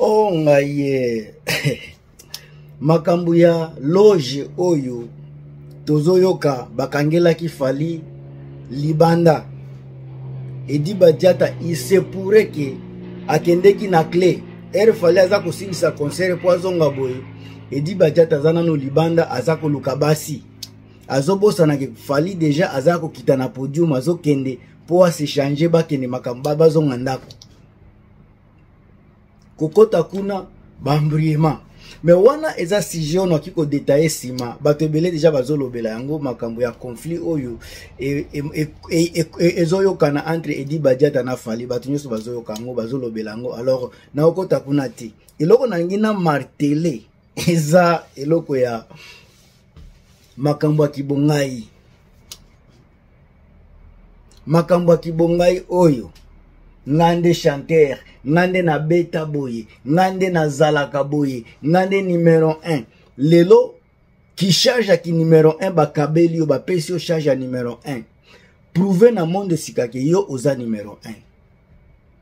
oh ngaye makambo ya loge oyo tozoyoka bakangelaki fali libanda edi badiata ise pourrait ke akendeki na cle ere fali aza kosilisa concert mpo azonga boye edi badiata aza nano libanda aza koluka basi azobosanake fali deja aza kokita na podium azokende mpo asechange bakende makambo bazonga ndako kokɔta kuna bambriema me wana eza sujet oyo nakoki kodetaye nsima bato ebele deja bazolobela yango makambo ya conflit oyo e, e, e, ezoyokana entre edi badiata na fali bato nyonso bazoyoka yango bazolobela yango alors nakokɔta kuna te eloko nalingi na martele eza eloko ya makambo ya kibongai makambo ya kibongai oyo nga nde chanteur nga nde nabeta boye nga nde nazalaka boye nga nde numero 1 lelo kicharge ya kinumero 1 bakabeli yo bapesi yo charge ya numero 1 prouve na monde esikake yo oza numero 1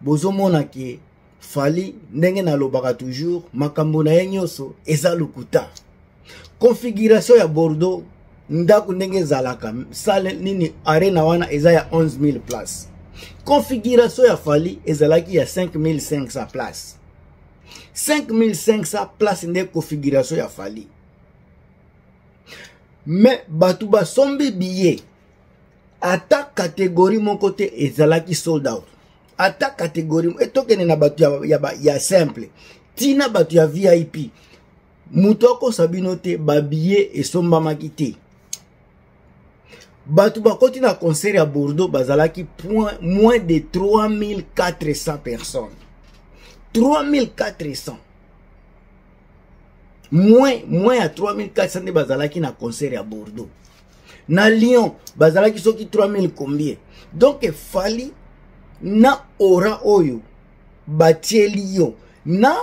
bozomona ke fali ndenge nalobaka toujours makambo na ye nyonso eza lokuta configuration ya bordeaux ndako ndenge ezalaka sale nini arena wana eza ya 11000 place configuration ya fali ezalaki ya 5500 place 5500 place nde configuration ya fali me bato basombi biye ata kategori moko te ezalaki sold out ata kategori e tokende na bato ya, ya, ya simple ntina bato ya vip moto akosa bino te babiye esombamaki te bato bakoti na concert ya bordeaux bazalaki point moins de 3400 personnes 3400 moins moins ya 3400 nde bazalaki na concert ya bordeaux na lyon bazalaki soki 3000 combien donc efali na ora oyo batieli yo na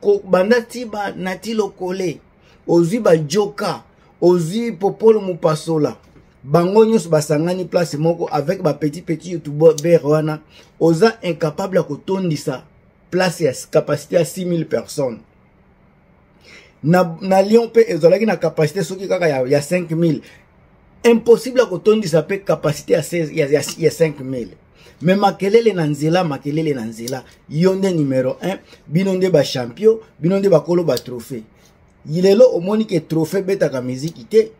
kobanda ti banati lokole ozwi bajoka ozwi popolo mopasola bango nyonso basangani place moko avec bapetit petit youtuber wana oza incapable ya kotondisa place ya capacité ya 6000 personnes na, na lyon mpe ezalaki na capacité soki kaka ya, ya 5000 impossible ya kotondisa mpe capacité ya, 16, ya, ya, ya 5000 me makelele na nzela makelele na nzela yo nde numero 1 bino nde bachampion bino nde bakolo batrophée lelo omoni ke trophée ebetaka miziki te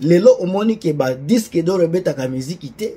lelo omoni ke badisque dor ebetaka miziki te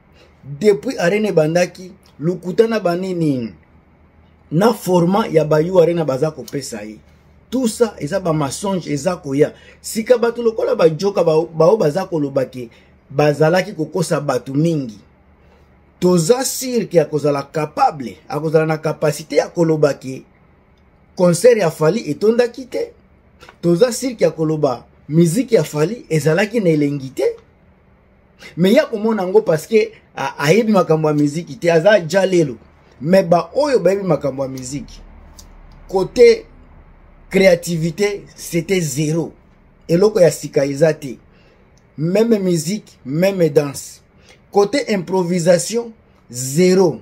depuis arena ebandaki lokuta na banini na format ya bayu arena baza kopesa ye tout ça eza bamensonge eza koya sika bato lokola bajoka baoyo baza koloba ke bazalaki kokosa bato mingi toza sire ke akozala capable akozala na kapasité ya koloba ke concert ya fali etondaki te toza sire ke akoloba miziki ya fali ezalaki na elengi te me ya komona yango parceke ayebi makambo ya miziki te aza ja lelo me baoyo bayebi makambo ya miziki kote créativité c'était zero eloko ya sika eza te meme musique meme danse kote improvisation zero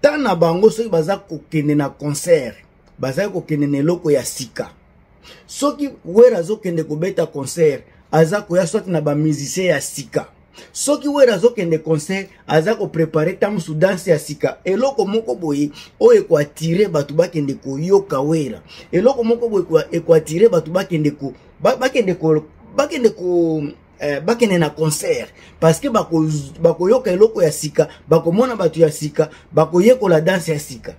ta na bango soki baza kokende na concert bazali kokende na eloko ya sika soki wera azokende kobeta concert aza koya soki na bamusicien ya sika soki wera azokende concert aza koprepare ntango mosusu danse ya sika eloko moko boye oyo ekoatire bato bakende koyoka wera eloko moko boye ekoatire bato bakende ko bakende ko bakende ko eh, bakende na concert parce que bakoyoka eloko ya sika bakomona bato ya sika bakoyekola danse ya sika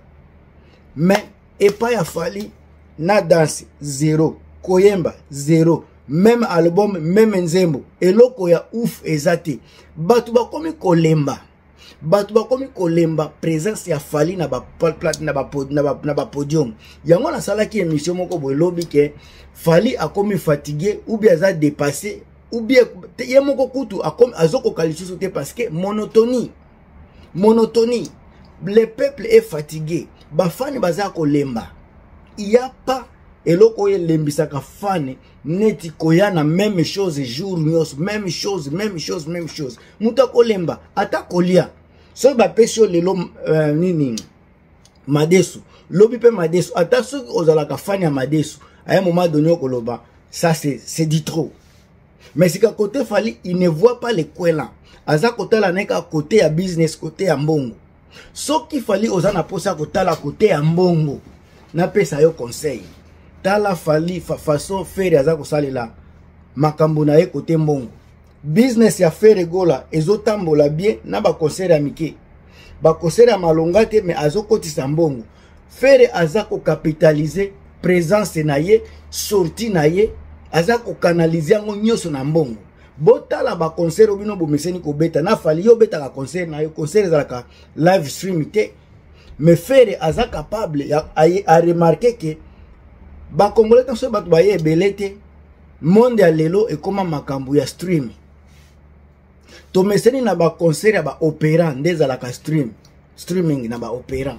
mais epai ya fali na danse zero koyemba zero meme album meme nzembo eloko ya ouf eza te bato bakomi kolemba bato bakomi kolemba présence ya fali na bapodium yango nasalaki émission moko boye lobi ke fali akomi fatigue ou bien aza dépassé ou bien ye moko kutu azokoka lisusu te parce que monotonie monotonie le peuple est fatigué bafani baza kolemba il y a pas eloko oyo elembisaka fane neti koya na meme chose jour nyonso meme chose meme chose meme chose moto akolemba ata kolia soki bapesi yo lelo uh, nini madesu lobi mpe madesu ata soki ozalaka fani ya madesu aya moma doni okoloba ça c'est du trop mais sika kote fali il ne voit pas le kwela aza kotala na ye kaka kote ya business kote ya mbongo soki fali oza na mposa ya kotala kote ya mbongo napesa yo conseil tala fali fa, façon fere aza kosalela makambo na ye kote mbongo business ya Ferre Gola ezotambola bien na ba concert ya mike ba concert ya malonga te mais azokotisa mbongo Ferre aza ko capitaliser présence na ye sortie na ye aza ko canaliser yango nyonso na mbongo botala ba concert oyo bino bomeseni kobeta na fali yo obetaka concert na yo concert ezalaka live stream te mais Ferre aza capable ya a remarquer que ba congolais tanso bato baye ebele te monde ya lelo ekoma makambo ya stream tomeseni na baconcert ya baopéra nde ezalaka stream streaming na baopéra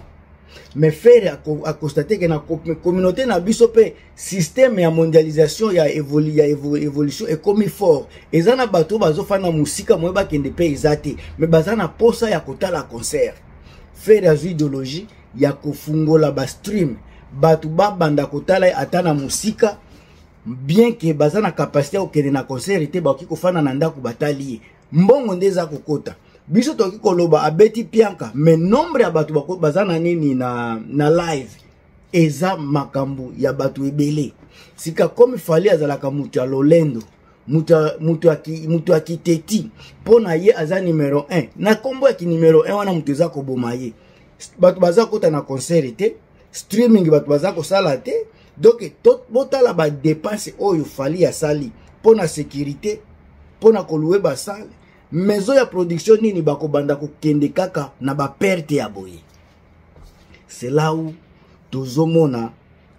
mais fere akonstate ke na communauté na biso mpe système ya mondialisation ya, evoli, ya evo, évolution ekomi fort eza na bato oyo bazofanda mosika moye bakende mpe eza te mais baza na mposa ya kotala concert fere azwi idéologie ya kofungola bastream bato babanda kotala ye ata na mosika bien ke baza na capacité ya kokende na concert te bakoki kofanda na ndako batali ye mbongo nde eza kokota biso tokoki koloba abeti pianka mais nombre ya bato baza na nini na, na live eza makambo ya bato ebele sika comme fali azalaka moto ya lolendo moto ya kiteti mpo na ye aza numero 1 na nkombo ya kinumero 1 wana moto eza koboma ye bato baza kota na concert te streaming bato baza kosala te donc botala badepense oyo fali asali mpo na sécurité mpo na koluwe basale maison ya production nini bakobanda kokende kaka na baperte ya boye cela où tozomona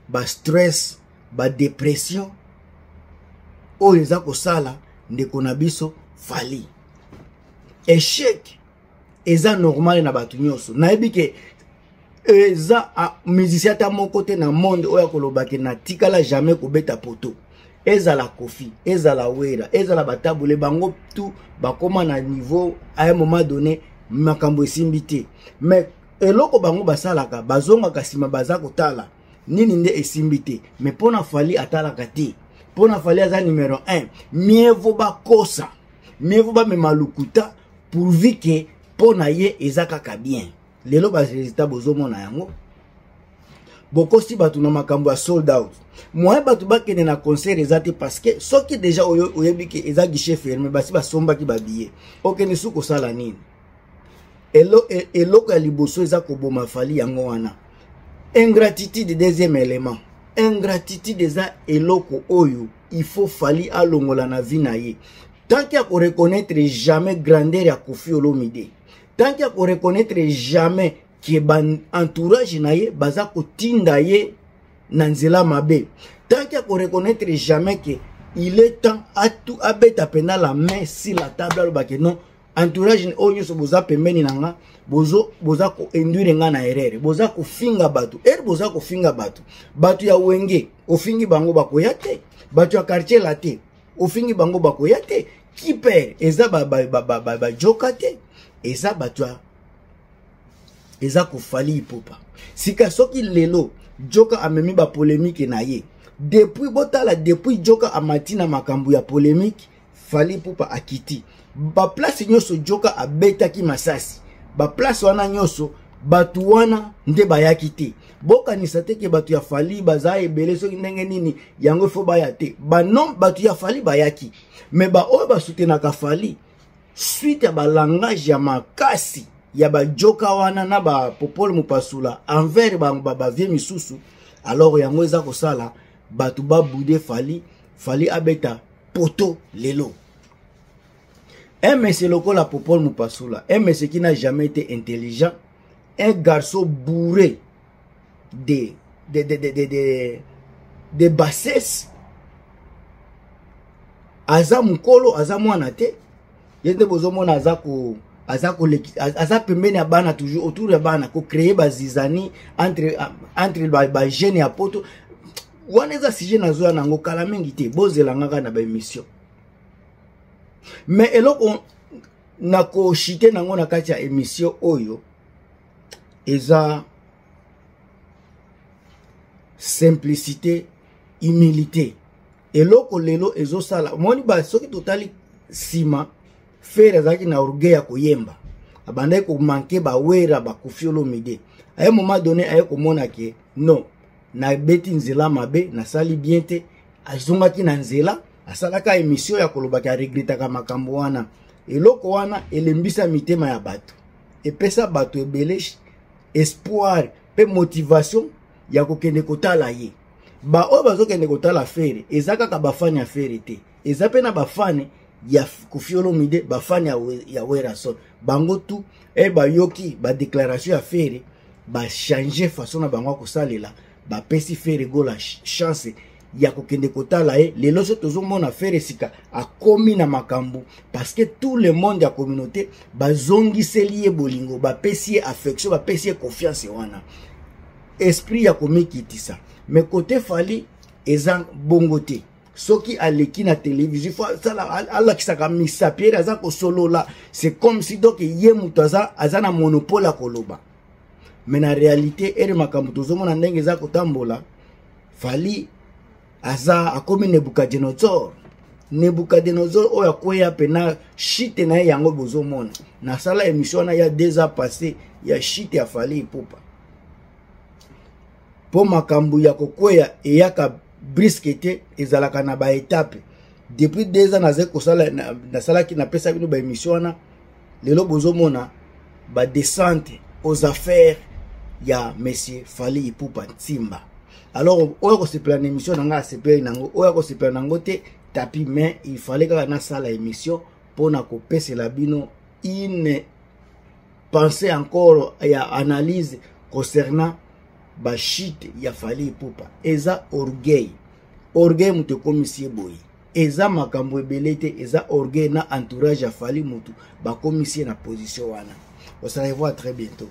bastress badepression oyo eza kosala ndeko na biso fali echec eza normal na bato nyonso nayebi ke eza musicien ata moko te na monde oyo akoloba ke natikala jamais kobeta poto ezala kofi ezala wera ezala batabule bango tu bakóma na niveau à un moment donné makambo esimbi te mais eloko bango basalaka bazongaka nsima baza kotala nini nde esimbi te mais mpo na fali atalaka te mpo na fali aza numero 1 mievo bakosa mievo bamema lokuta pourvu que mpo na ye eza kaka bien lelo baresultat bozomona yango bokosi bato na makambo ya sold out moyen bato bakende na concert eza te parce que soki deja oyebi ke eza guichet ferme basi basombaki babiye okende suki kosala nini Elo, e, eloko ya liboso eza koboma fali yango wana ingratitude deuxième élément ingratitude eza eloko oyo il faut fali alongola na vie na ye tant que akoreconnaitre jamais grandeur ya kofi olomide tant que akoreconnaitre jamais ke baentourage na ye baza kotinda ye na nzela mabe tant que akoreconnaitre jamais ke il est temps abeta mpena la main sur la table alobake non entourage oyo nyonso boza pembeni na nga bozo boza koinduire nga na erreur boza kofinga bato ere boza kofinga bato bato ya wenge ofingi bango bakoya te bato ya quartier la te ofingi bango bakoya te kiper eza bajoka ba, ba, ba, ba, te eza bato ya eza kofali hipopa sika soki lelo joka amemi bapolemike na ye depuis botala depuis joka amati na makambo ya polemike fali pupa akiti baplace nyonso joka abetaki masasi baplace wana nyonso bato wana nde bayaki te bokanisa te ke bato ya fali baza ebele soki ndenge nini yango efo baya te banom bato ya fali bayaki me baoyo basutenaka fali suite ya balangage ya makasi ya bajoka wana na bapopole mopasula envers bango babavie misusu alors yango eza kosala bato babude fali fali abeta poto lelo ms lokola popol mopasula ms qui n'a jamais été intelligent un garçon bourré de de de de de, de, de bassesse aza mokolo aza mwana te ye nde bozomona aza ko aza koleki aza pembeni ya bana toujours autour ya bana kocreye bazizani entre, entre bajeune ba ya poto wana eza sujet nazoya na yango kala mingi te bozela ngaka na baémission mais eloko nakoshite na yango na kati ya émission oyo eza simplicité humilité eloko lelo ezosala omoni ba soki totali nsima fere azalaki na orgueil ya koyemba abandaki komanke bawera bakufi olomide aye moment donné aye komona ke non nabeti nzela mabe nasali bien te azongaki na nzela asalaka emission ya kolobaki aregretaka makambo wana eloko wana elembisa mitema ya bato epesa bato ebele espoir mpe motivation ya kokende kotala ye baoyo bazokende kotala fere eza kaka bafani ya fere te eza mpe na bafani ya kofiolomide bafani ya, ya werason bango tu e bayoki badeklaration ya fere bachange façon na bango ya kosalela bapesi fere gola chance ya kokende kotala ye lelo so tozomona fere sika akomi na makambo parce que tout le monde ya communauté bazongiseli ye bolingo bapesi ye affection bapesi ye confiance wana esprit ya komikitisa mais kote fali eza bongo te soki aleki na télévision fo asala alakisaka misapi ere aza kosolola c'est comme si donc ye moto aza aza na monopole ya koloba mais na réalité ere makambo tozomona ndenge eza kotambola fali aza akomi nebukadinotsor nebukadinotsor oyo akweya mpena shite na ye yango bozomona nasala émission wana ya deux ans passé ya shite ya fali epupa mpo makambo ya kokweya eyaka briske te ezalaka na baetape depuis deux ans nazali kosala nasalaki napesa bino baémission wana lelo bozomona badescente aux affaires ya monsieur fali ipupa ntimba alors oyo akosepela na émission na ngai asepeli nango oyo akosepela nango te tapi mais il fallait kaka nasala émission mpo na kopesela bino une pensée encore ya analyse concernant bashite ya fali epupa eza orgueil orgueil moto ekomisi ye boye eza makambo ebele te eza orgueil na entourage ya fali motu bakomisi ye na position wana on se revoit très bientôt